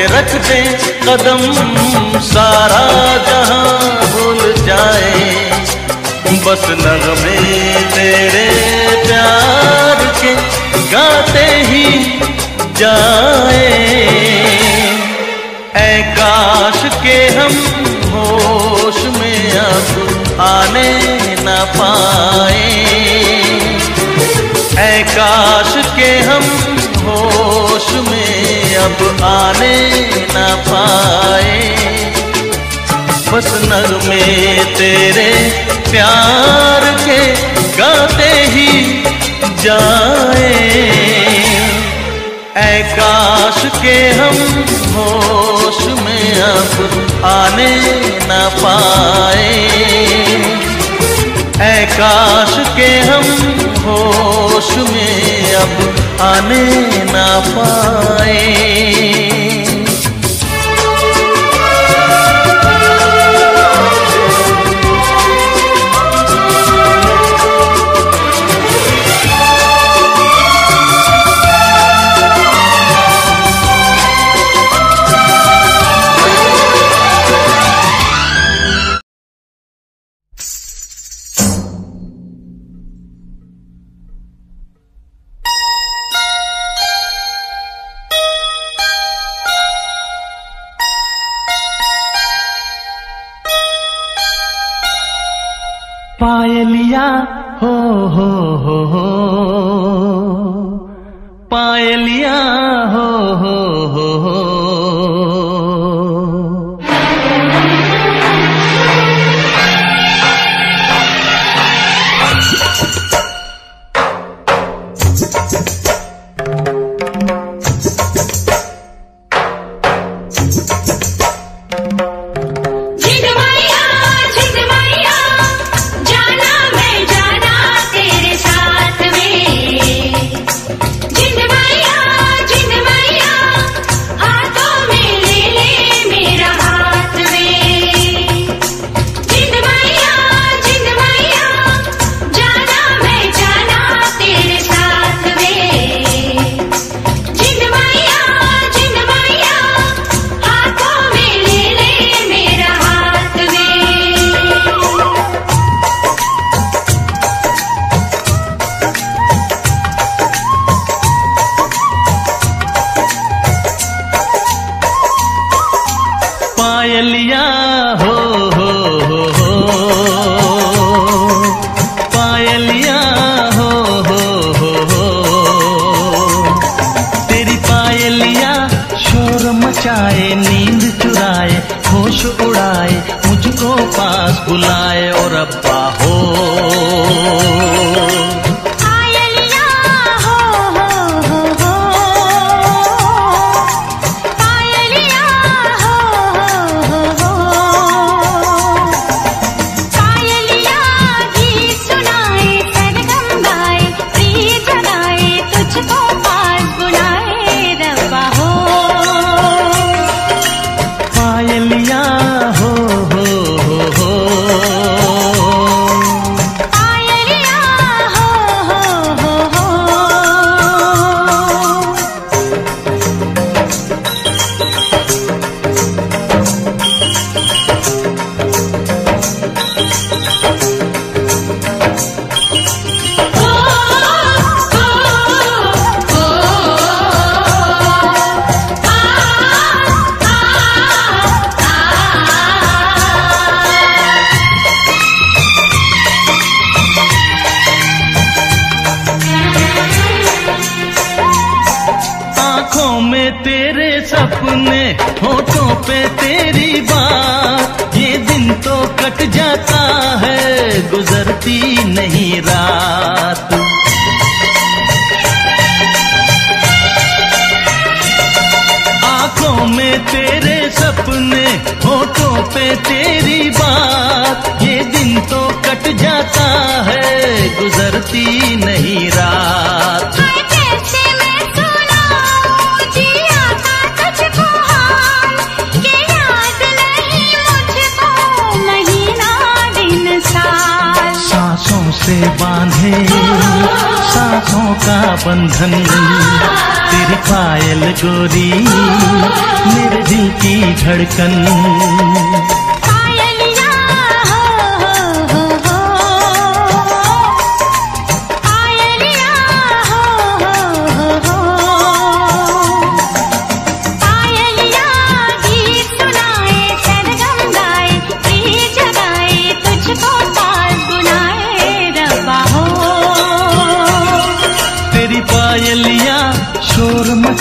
में रख दे कदम सारा जहाँ भूल जाए। बस नगमे तेरे प्यार के गाते ही जाए। ऐ काश के हम होश में अब आने न पाए। ऐ काश के हम होश में अब आने ना पाए। बस नगमे तेरे प्यार के गाते ही जाए। काश के हम होश में अब आने ना पाए। है काश के हम होश में अब आने ना पाए।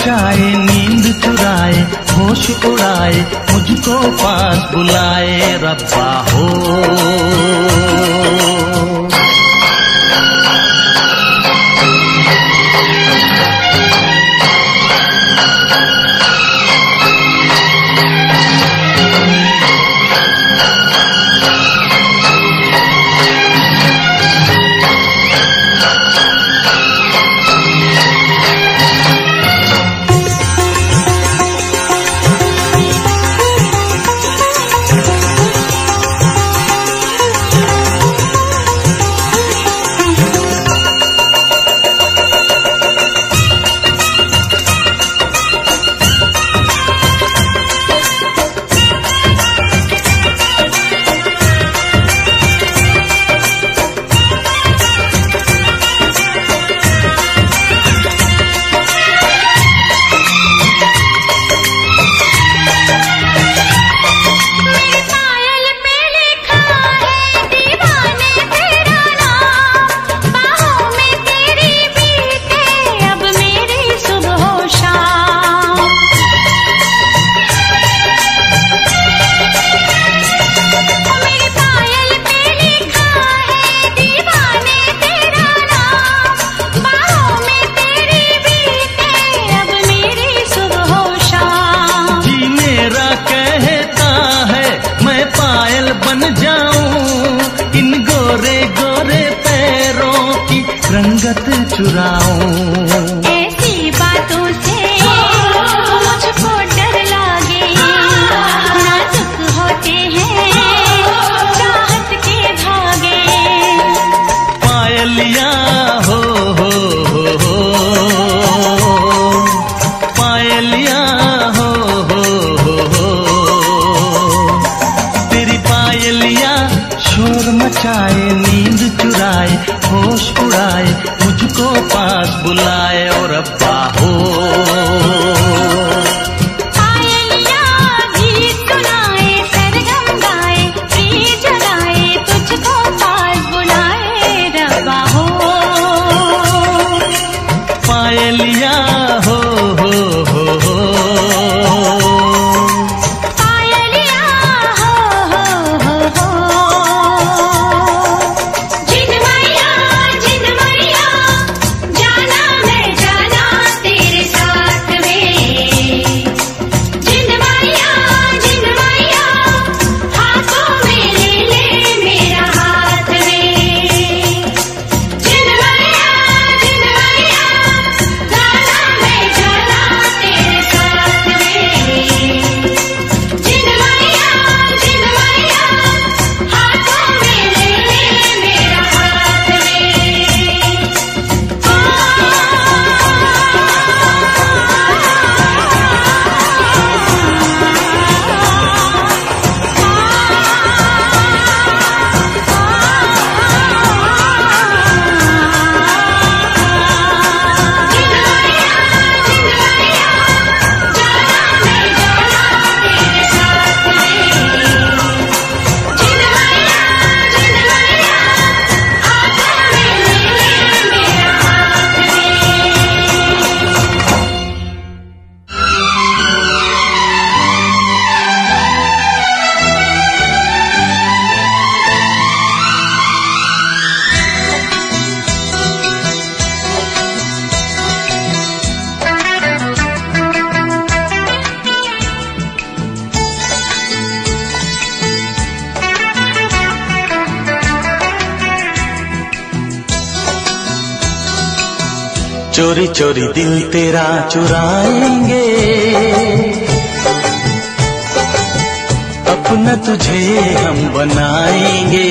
मचाए नींद चुराए होश उड़ाए मुझको पास बुलाए रब्बा हो चोरी चोरी दिल तेरा चुराएँगे। अपना तुझे हम बनाएँगे।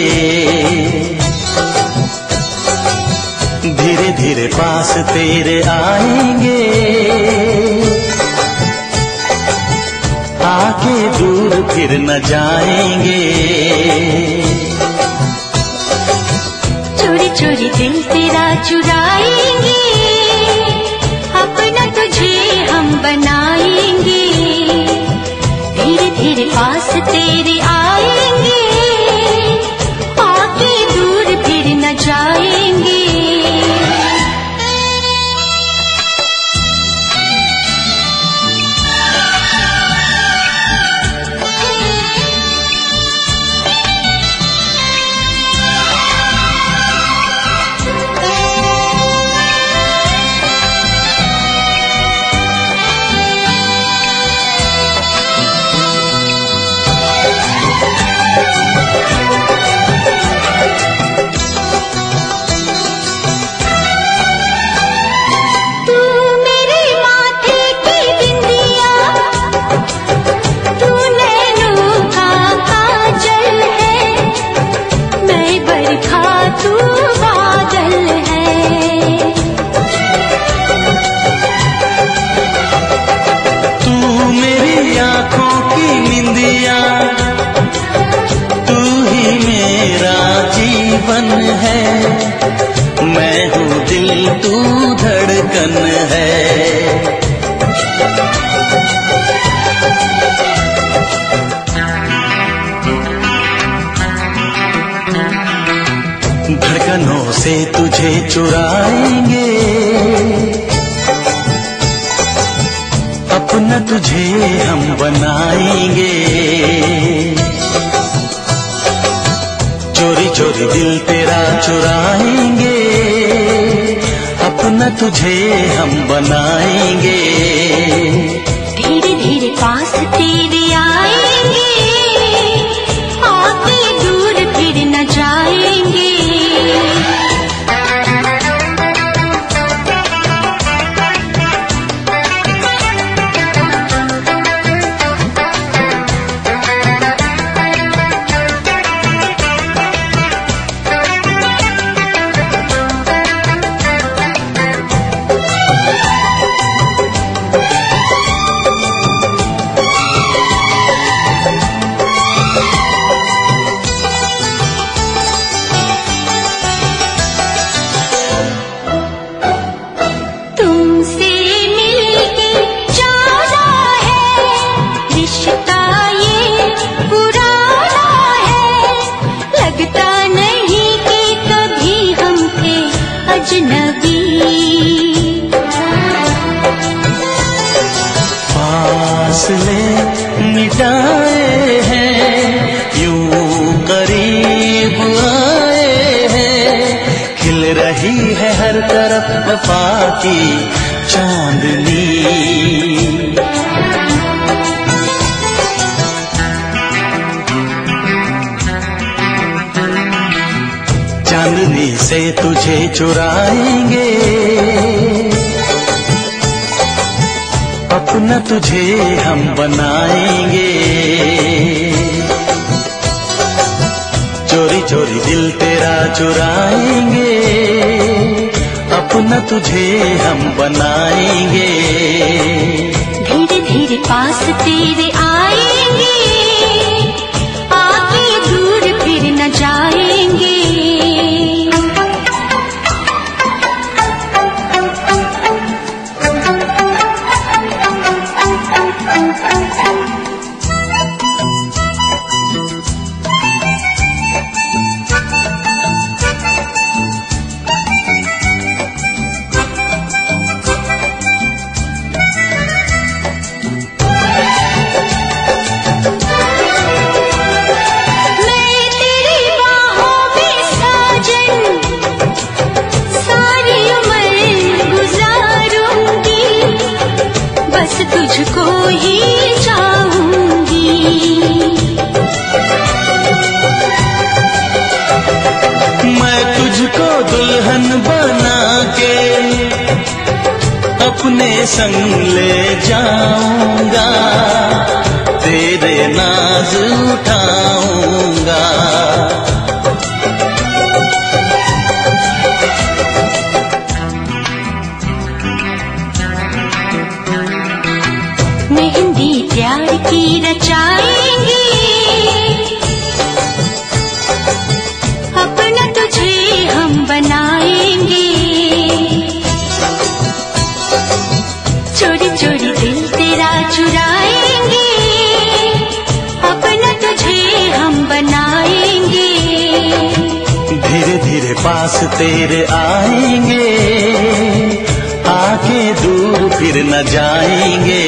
धीरे धीरे पास तेरे आएँगे। आके दूर फिर न जाएँगे। चोरी चोरी दिल धीरे पास तेरे आएँगे धड़कनों से तुझे चुराएँगे। अपना तुझे हम बनाएँगे। चोरी चोरी दिल तेरा चुराएँगे। अपना तुझे हम बनाएँगे। धीरे धीरे पास तेरे आएँगे। चुराएँगे। अपना तुझे हम बनाएँगे। चोरी चोरी दिल तेरा चुराएँगे। अपना तुझे हम बनाएँगे। धीरे धीरे पास तेरे आएँगे अपने संग ले जाऊँगा तेरे नाज उठाऊं। पास तेरे आएँगे आके दूर फिर न जाएँगे।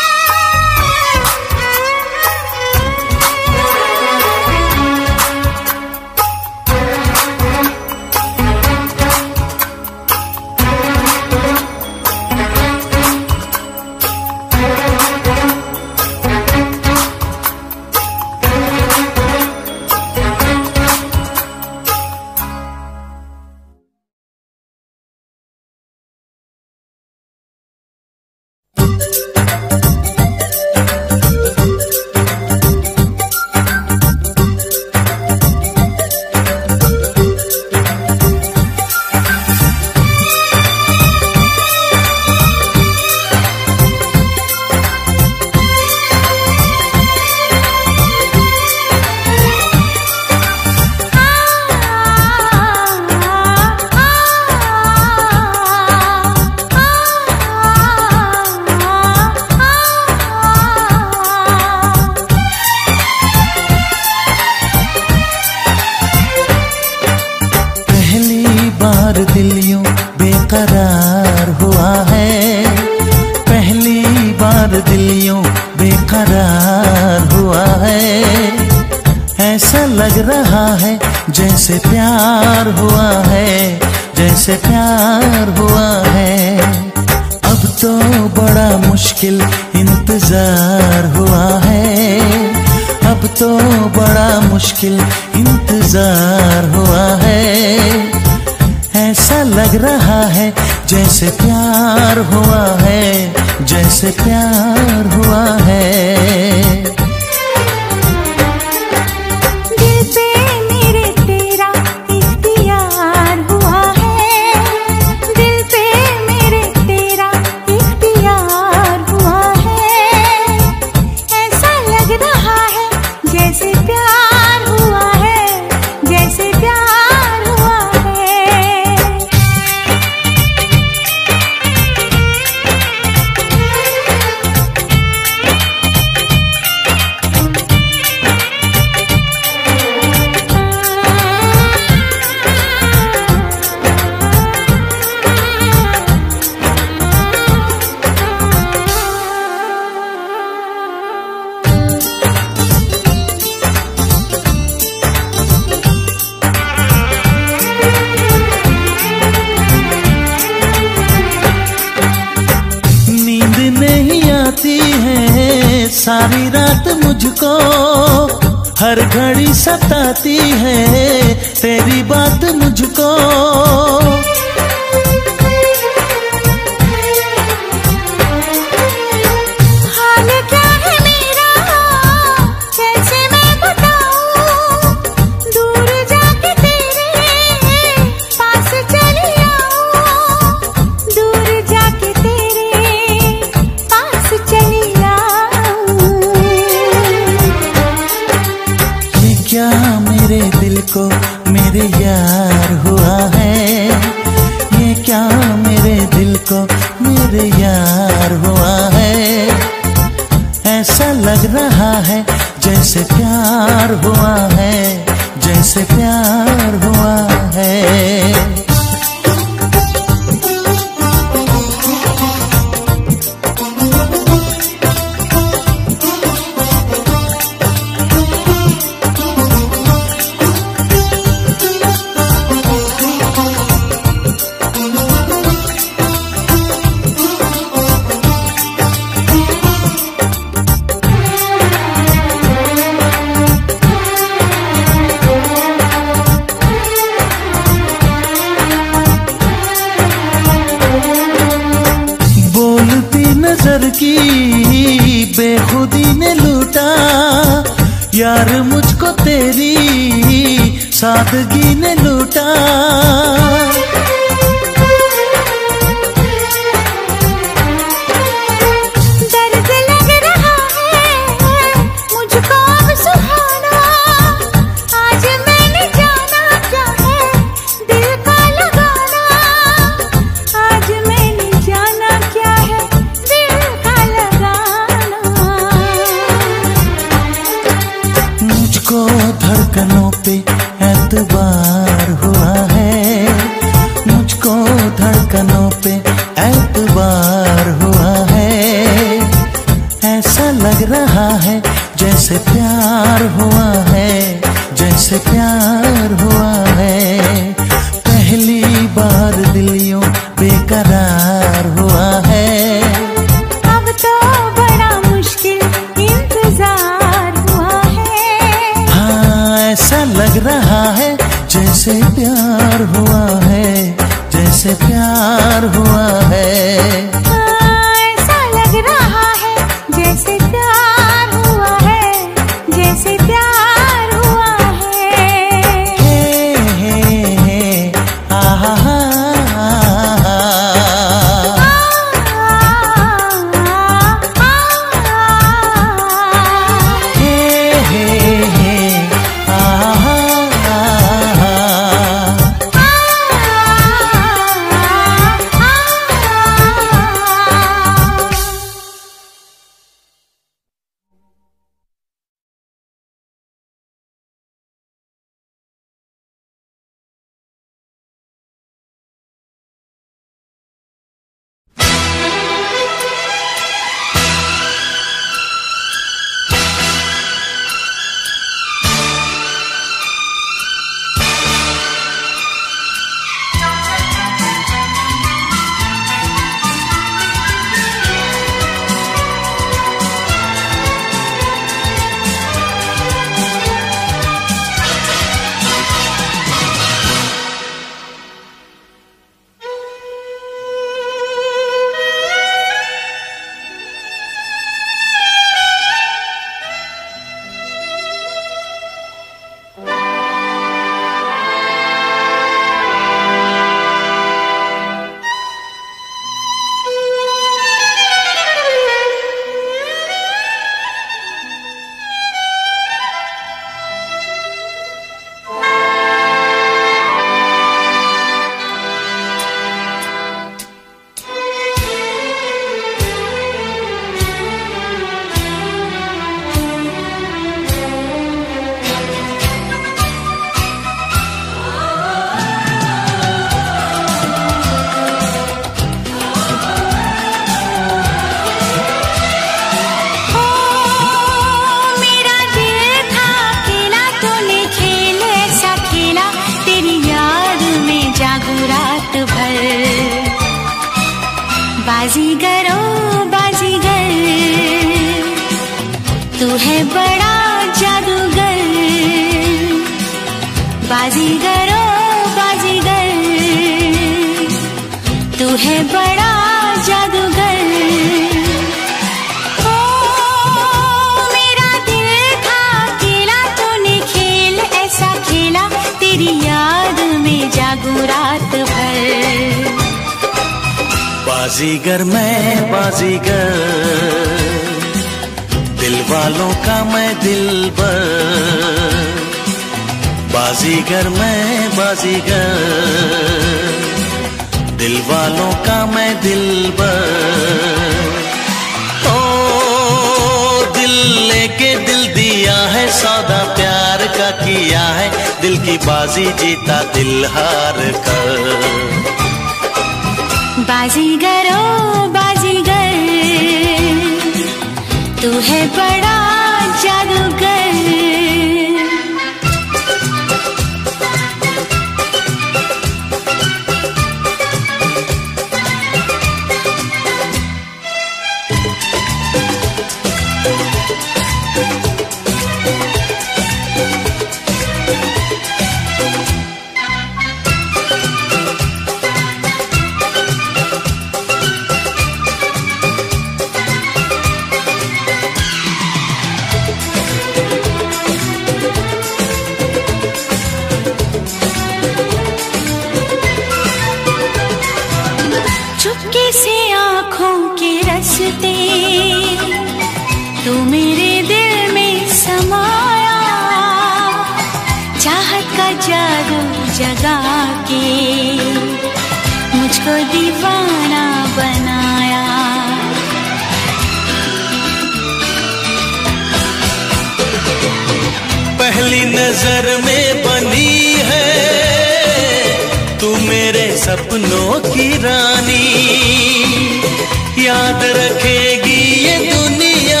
याद रखेगी ये दुनिया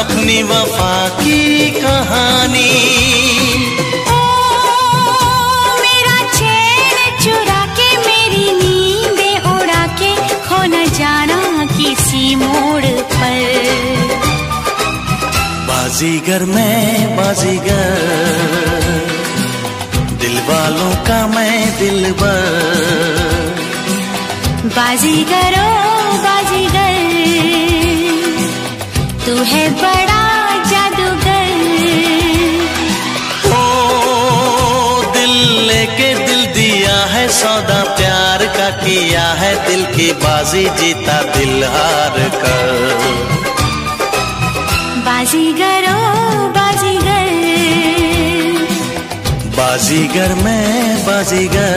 अपनी वफा की कहानी। ओ मेरा चैन चुरा के मेरी नींदें उड़ा के खो न जाना किसी मोड़ पर। बाजीगर मैं बाजीगर दिल वालों का मैं दिल बाजीगरो बाजीगर तू है बड़ा जादूगर। ओ दिल लेके दिल दिया है सौदा प्यार का किया है दिल की बाजी जीता दिल हार कर। बाजीगरो बाजीगर बाजीगर मैं बाजीगर।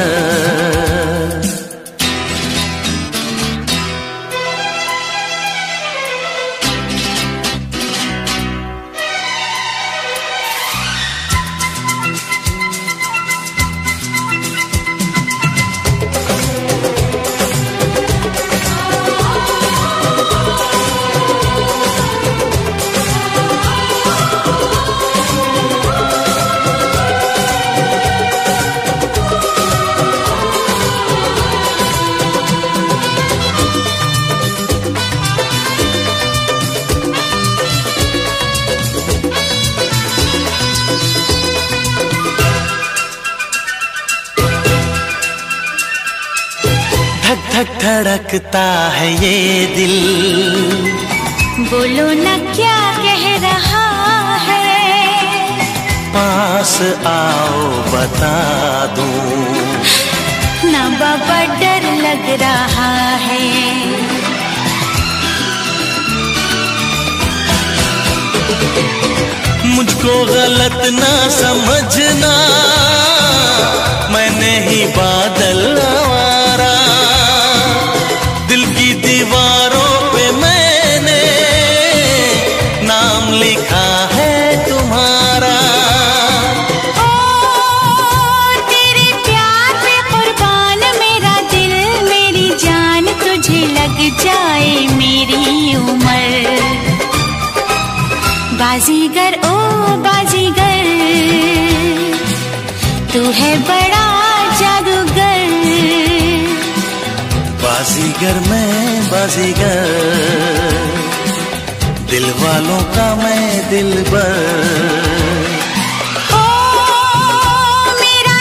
धड़कता है ये दिल। बोलो न क्या कह रहा है? पास आओ बता दूँ। ना बाबा डर लग रहा है। मुझको गलत ना समझना मैंने ही बादल आवारा तू है बड़ा जादूगर। बाजीगर मैं बाजीगर। दिल वालों का मैं दिल ओ मेरा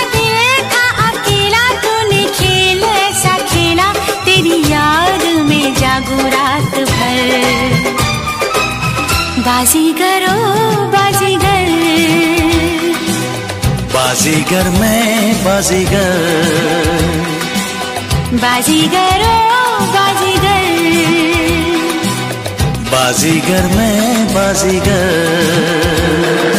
बाजीगर मैं बाजीगर। बाजीगर ओ बाजीगर। बाजीगर मैं बाजीगर।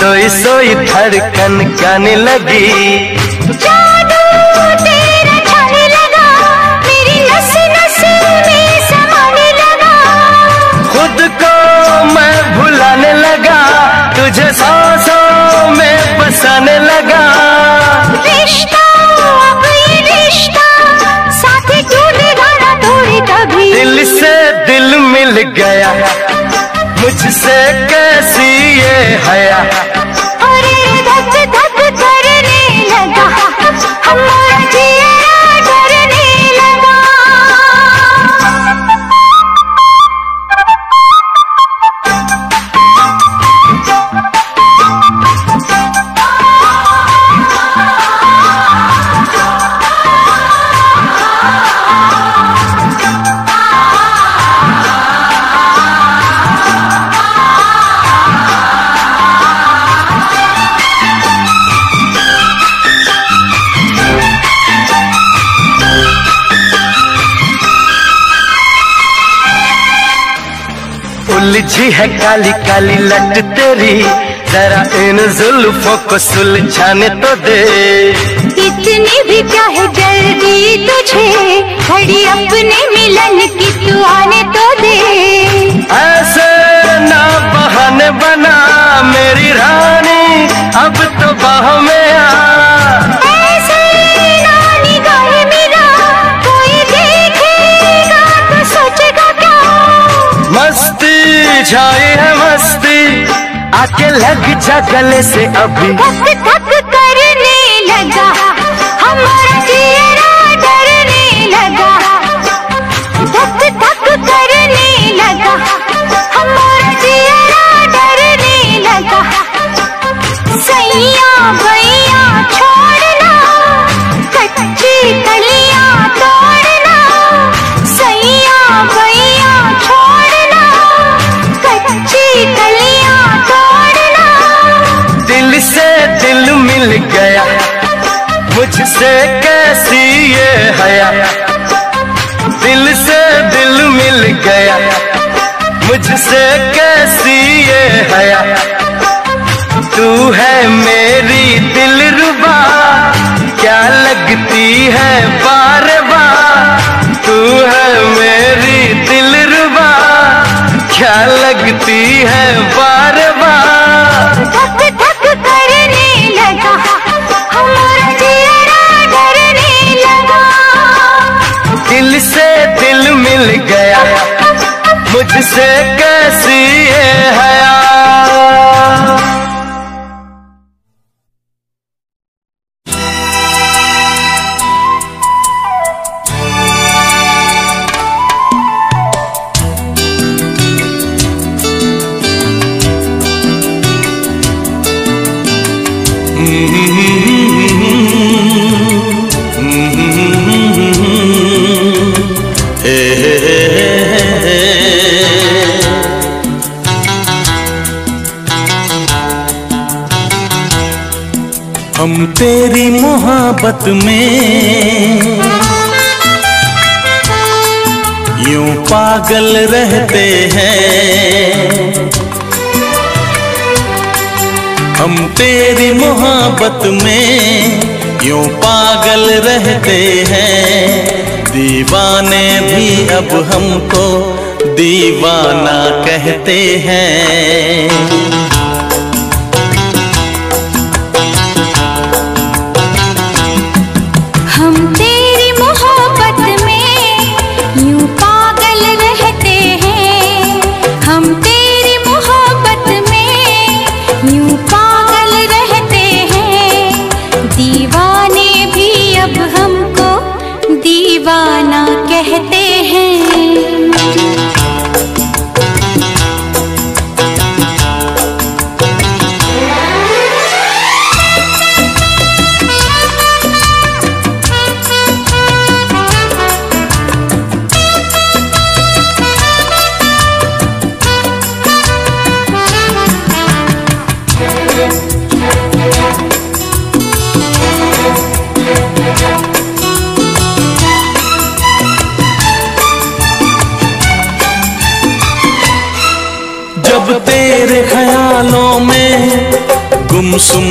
सोई सोई धड़कन गाने लगी। जादू तेरा छाने लगा मेरी नस नस में समाने लगा। खुद को मैं भुलाने लगा तुझे सांसों में बसाने लगा। रिश्ता अब ये रिश्ता साथी टूटेगा ना थोड़ी कभी दिल से दिल मिल गया। मुझसे कैसी ये हया? धक धक करने लगा। उलझी है काली काली लट तेरी। जरा इन जुल्फों को सुलझाने तो दे। इतनी भी क्या है जल्दी तुझे खड़ी अपने मिलन की तू आने तो दे। ऐसे ना बहाने बना मेरी रानी अब तो बाह में आ। में छाई है मस्ती। आके लग जा गले से अभी। धक धक करने लगा। हमारा चेहरा डरने लगा। धक धक करने लगा। हमारा चेहरा डरने लगा। सैया मिल गया। मुझसे कैसी ये हया? दिल से दिल मिल गया। मुझसे कैसी ये हया? तू है मेरी दिल रुबा। क्या लगती है बार बार तू है मेरी दिल रुबा। क्या लगती है बार मिल गया। मुझसे कैसी है हया? तेरी मोहब्बत में यूँ पागल रहते हैं। हम तेरी मोहब्बत में यूँ पागल रहते हैं। दीवाने भी अब हमको दीवाना कहते हैं।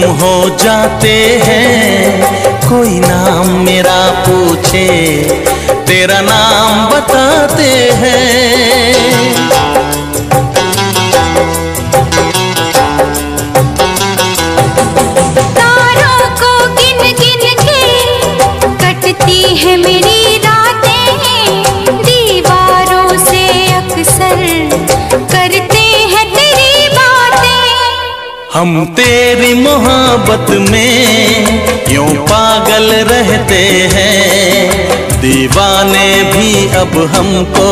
हो जाते हैं। कोई नाम मेरा पूछे, तेरा नाम बताते हैं। तारों को गिन गिन के कटती है मेरी हम तेरी मोहब्बत में यूँ पागल रहते हैं? दीवाने भी अब हमको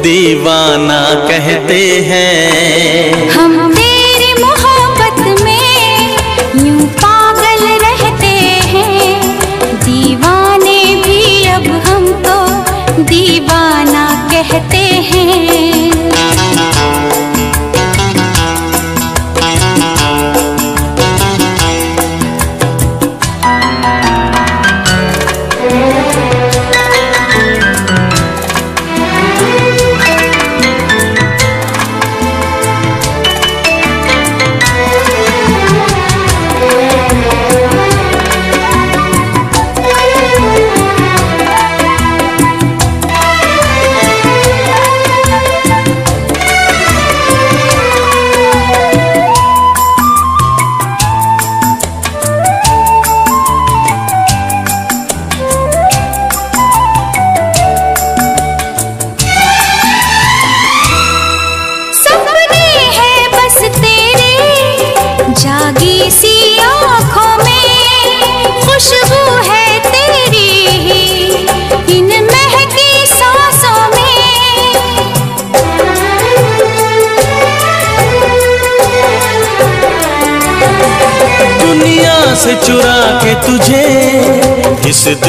दीवाना कहते हैं। हम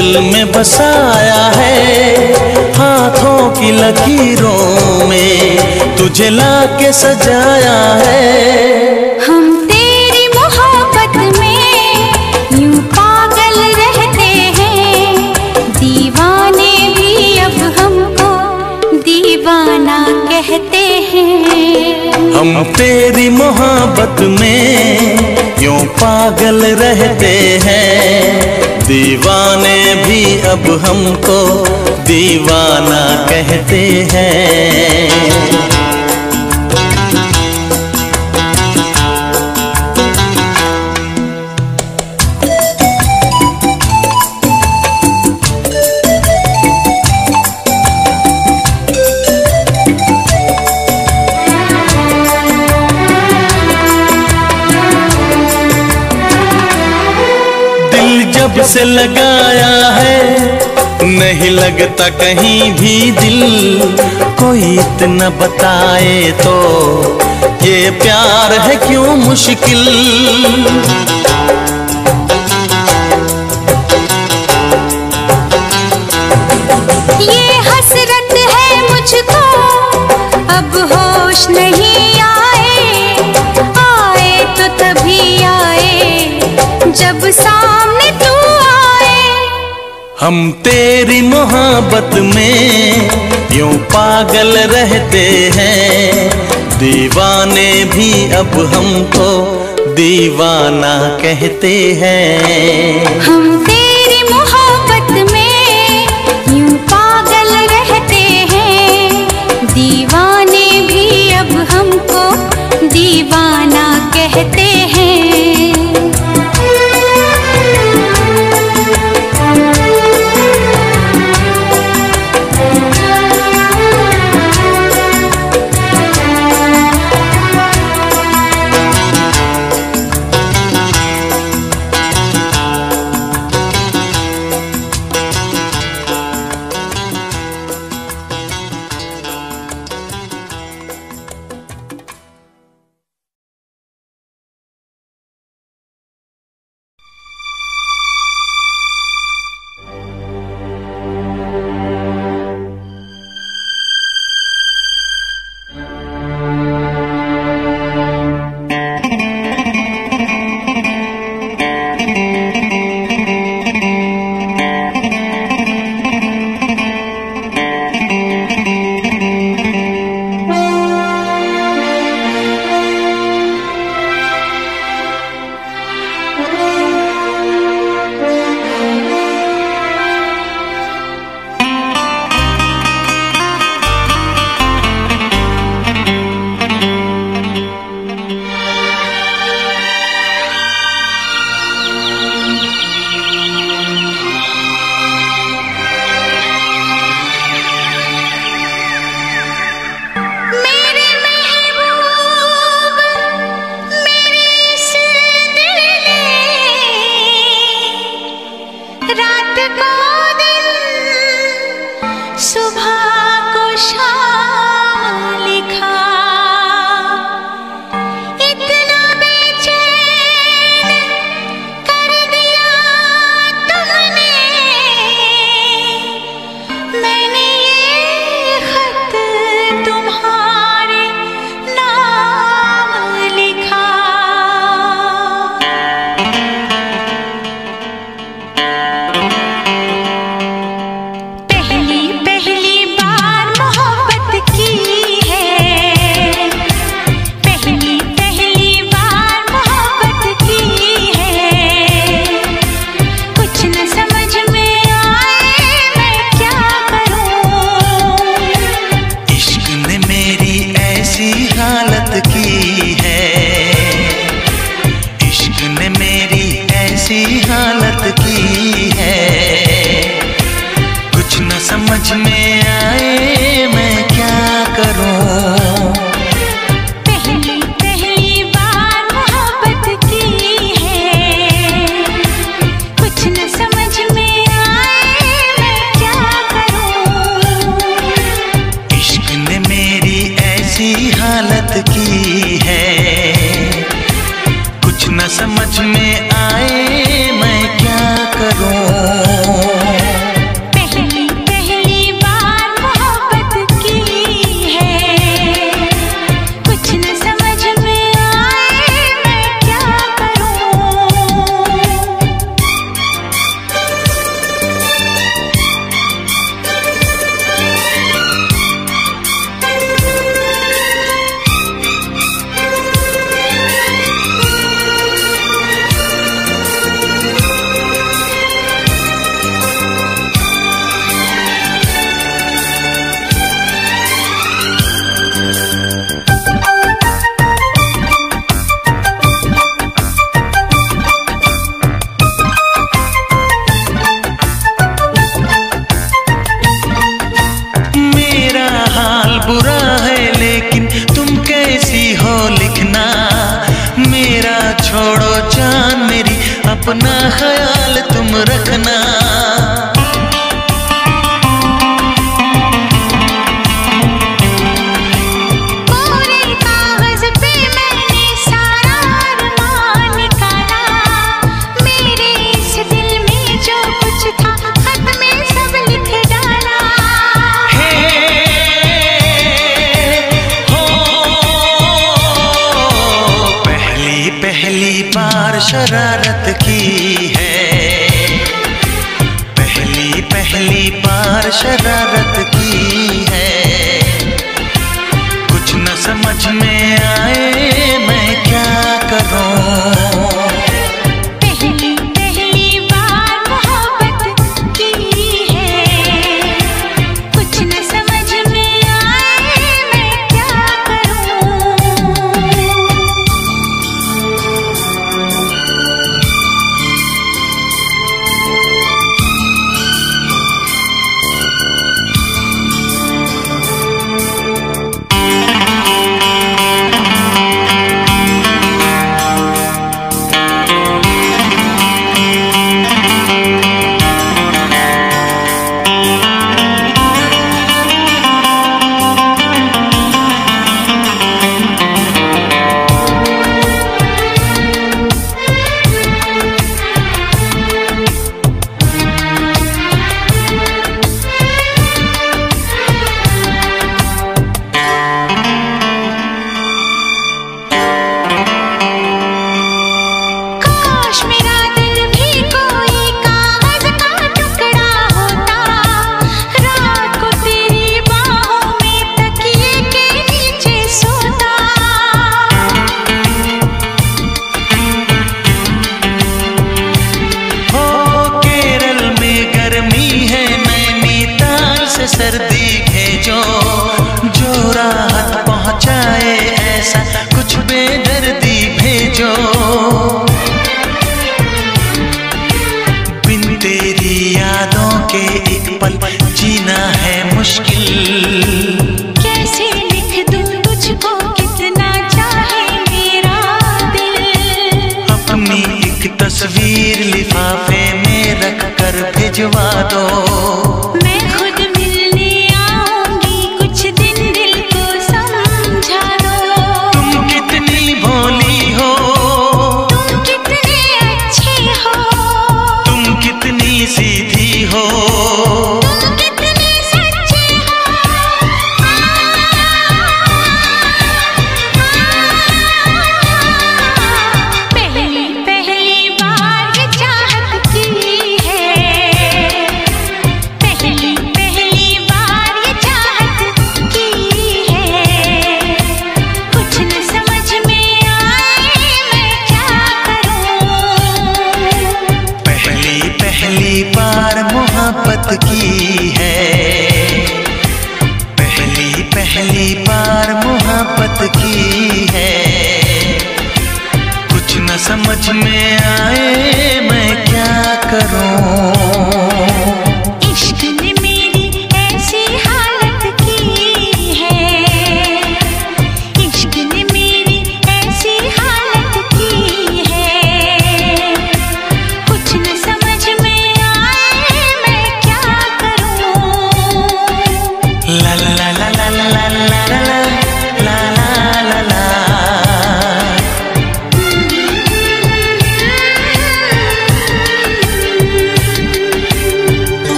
दिल में बसाया है हाथों की लकीरों में तुझे ला के सजाया है। हम तेरी मोहब्बत में यूँ पागल रहते हैं। दीवाने भी अब हम दीवाना कहते हैं। हम तेरी मोहब्बत में यूँ पागल रहते हैं। दीवाने भी अब हमको दीवाना कहते हैं। से लगाया है। नहीं लगता कहीं भी दिल। कोई इतना बताए तो ये प्यार है क्यों मुश्किल? ये हसरत है मुझको। अब होश नहीं आए। आए तो तभी आए। जब आए हम तेरी मोहब्बत में यूँ पागल रहते हैं। दीवाने भी अब हमको दीवाना कहते हैं। हम तेरी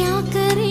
क्या करें?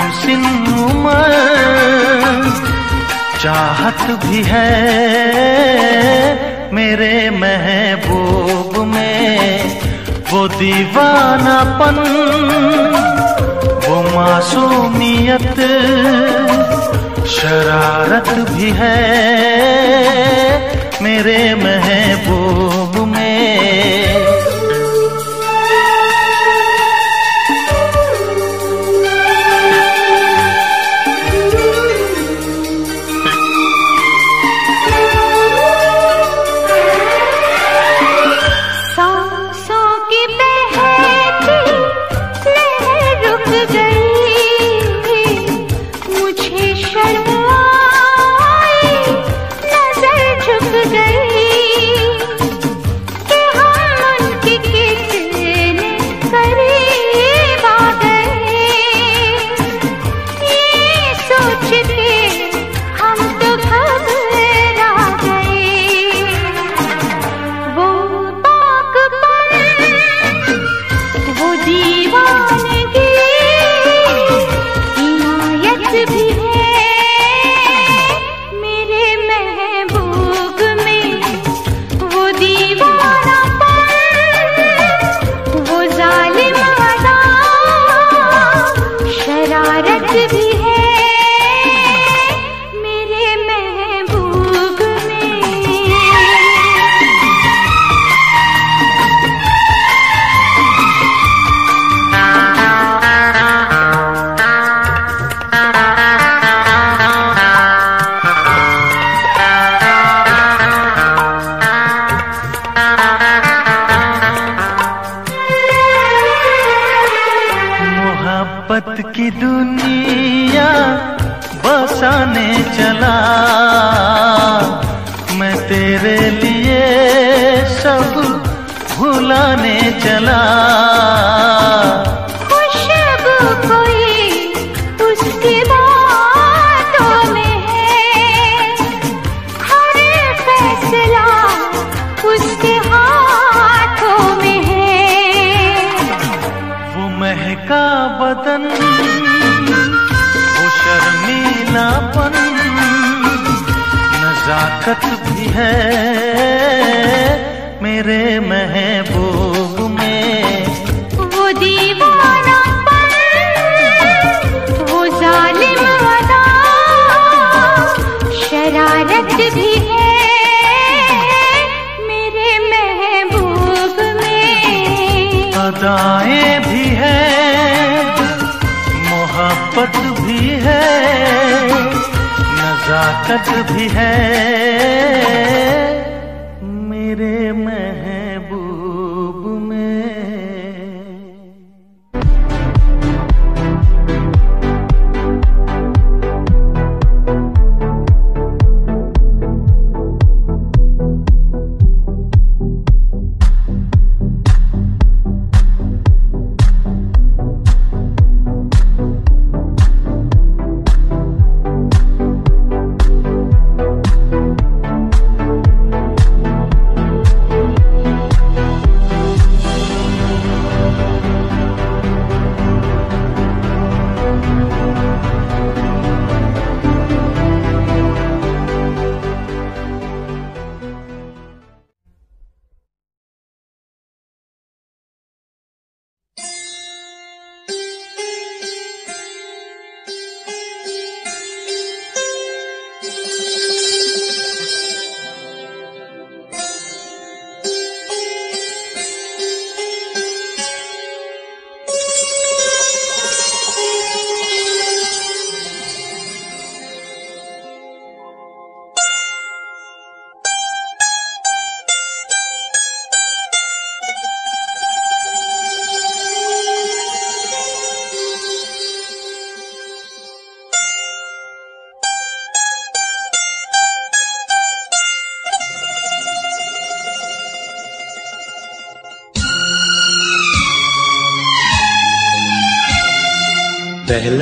हम सिन चाहत भी है मेरे महबूब में वो दीवानापन, वो मासूमियत, शरारत भी है मेरे महबूब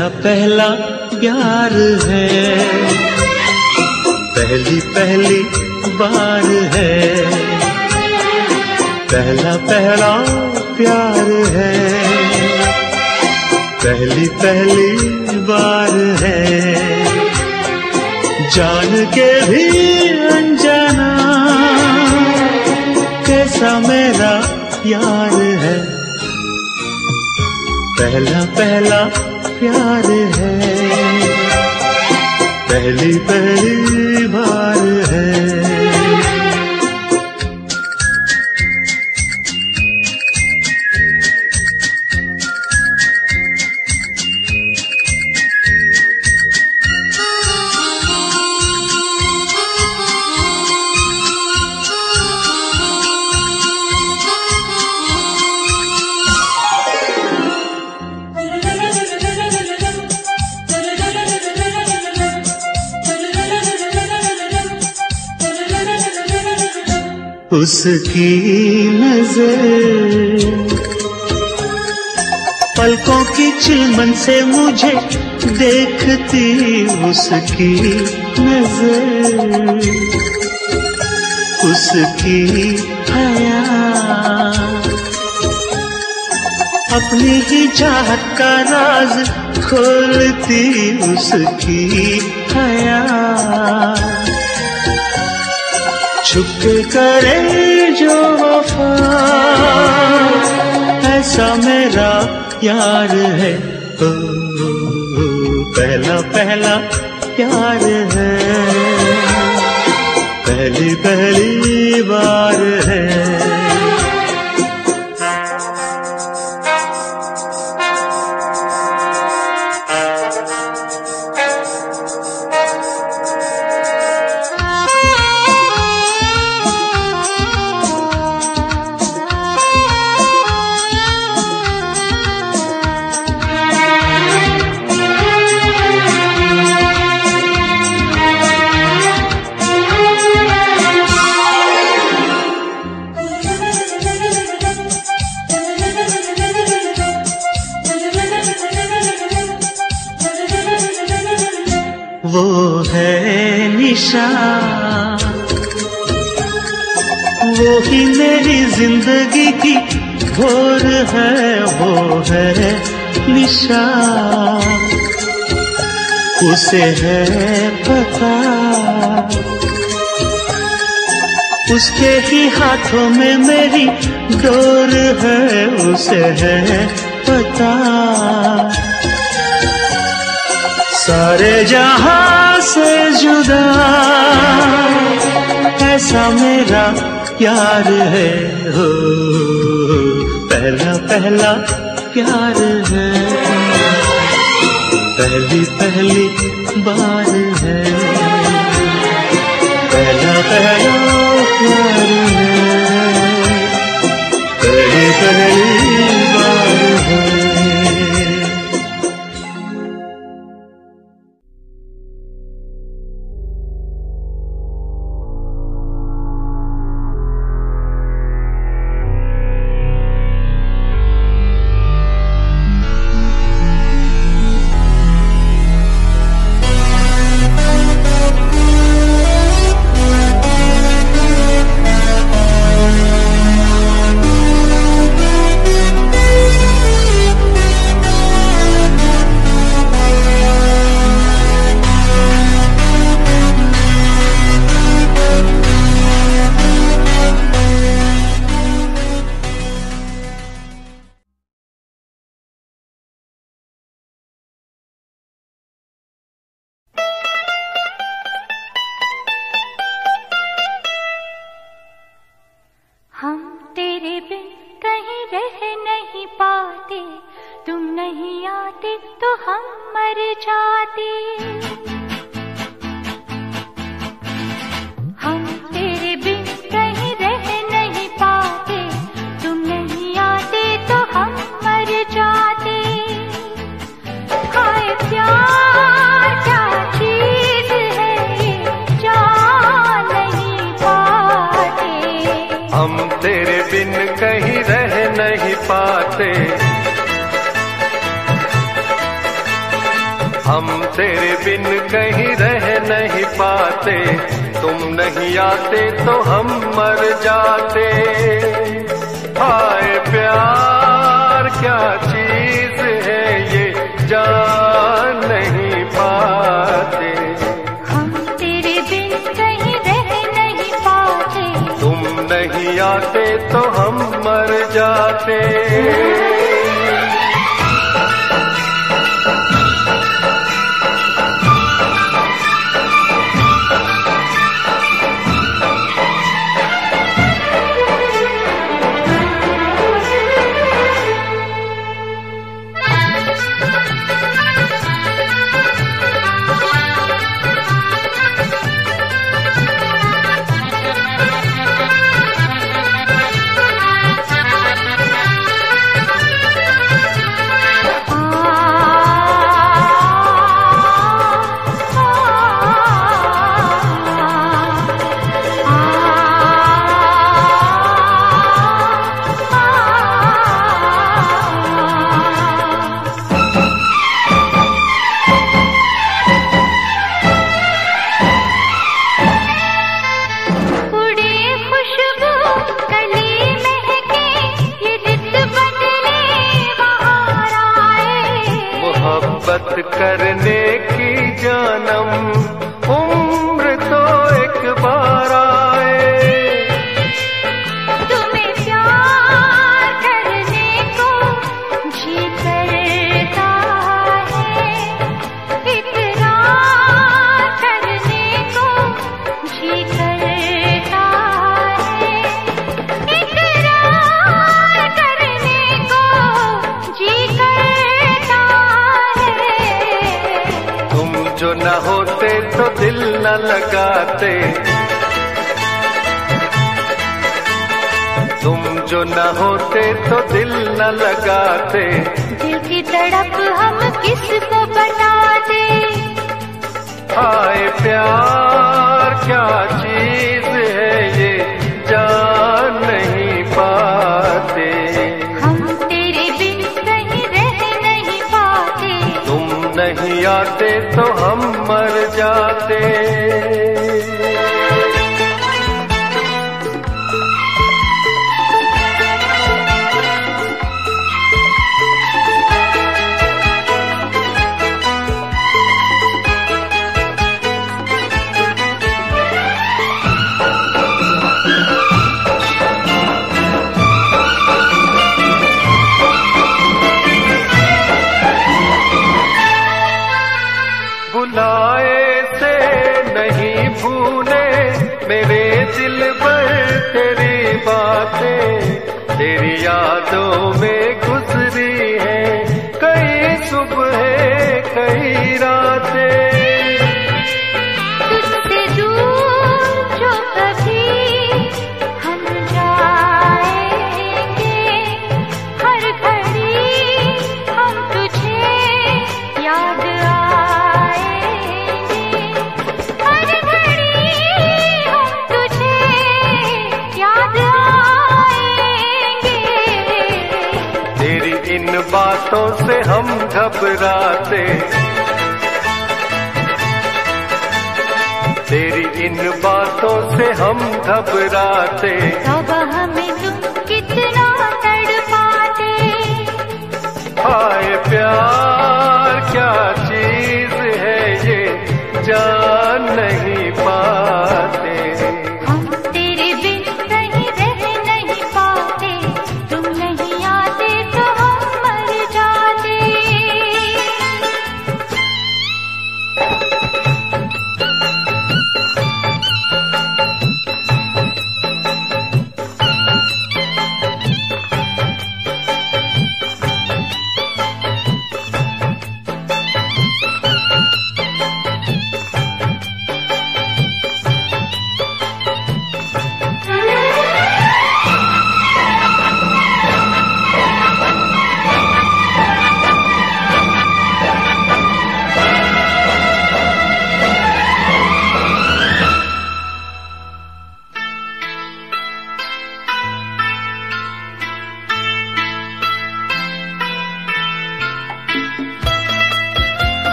पहला पहला प्यार है। पहली पहली बार है। पहला पहला प्यार है। पहली पहली बार है। जान के भी अनजाना कैसा मेरा यार है। पहला पहला प्यार है। पहली पहली उसकी नज़र। पलकों की चिलमन से मुझे देखती उसकी नज़र। उसकी हया अपनी ही चाहत का राज खोलती उसकी हया छुप करे जो वफा। ऐसा मेरा यार है। ओ, पहला पहला प्यार है। पहली पहली बार है। है वो है निशा उसे है पता। उसके ही हाथों में मेरी डोर है, उसे है पता। सारे जहाँ से जुदा, ऐसा मेरा प्यार है, हो। पहला प्यार है। पहली पहली बार है। तो हम मर जाते। हाय प्यार क्या चीज़ है ये जान नहीं पाते। हम तेरे बिन कहीं रह नहीं पाते। तुम नहीं आते तो हम मर जाते।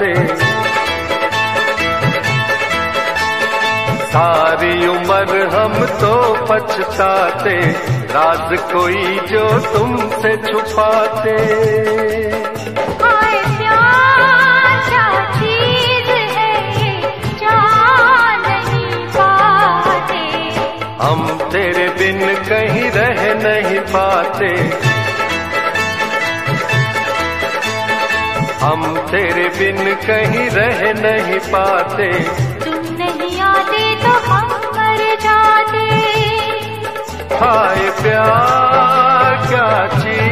से। सारी उम्र हम तो पछताते राज कोई जो तुमसे छुपाते। हम तेरे बिन कहीं रह नहीं पाते। हम तेरे बिन कहीं रह नहीं पाते। तुम नहीं आते तो हम मर जाते। हाय प्यार क्या चीज़